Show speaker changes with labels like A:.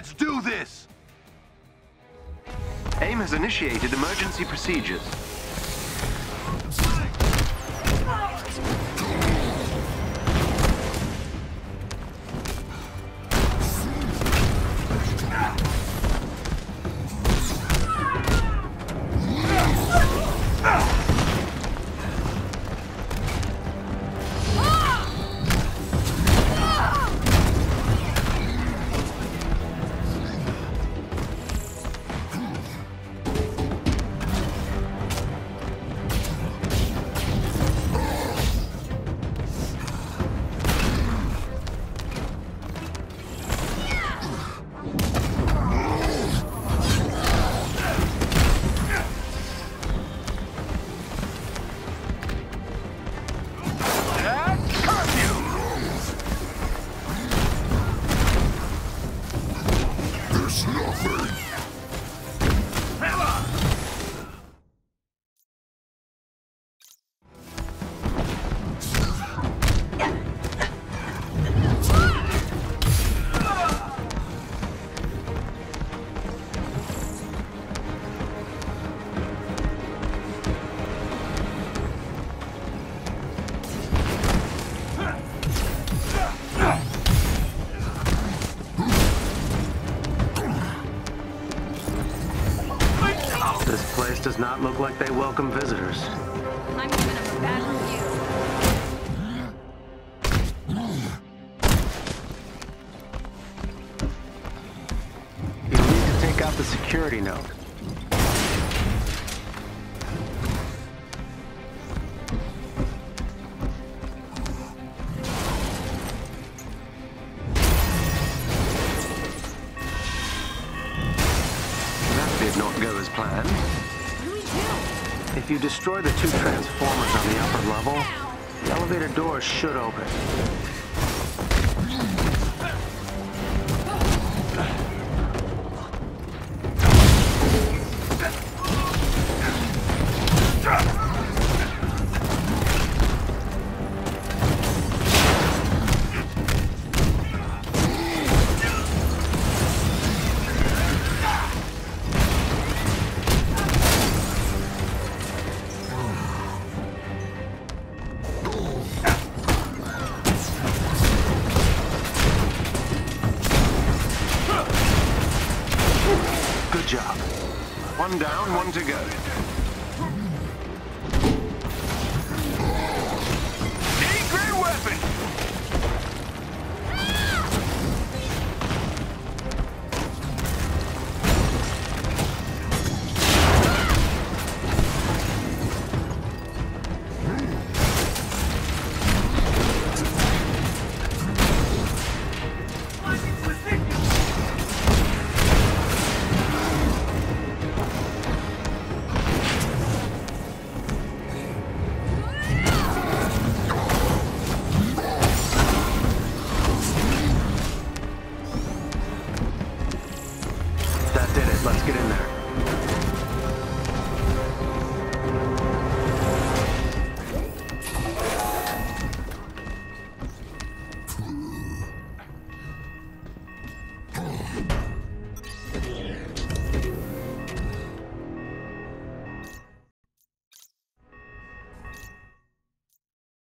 A: Let's do this!
B: AIM has initiated emergency procedures. Place does not look like they welcome visitors.
C: I'm giving him a bad review.
B: You need to take out the security node. That did not go as planned. If you destroy the two transformers on the upper level, the elevator doors should open. Good job. One down, one to go. Let's get in there.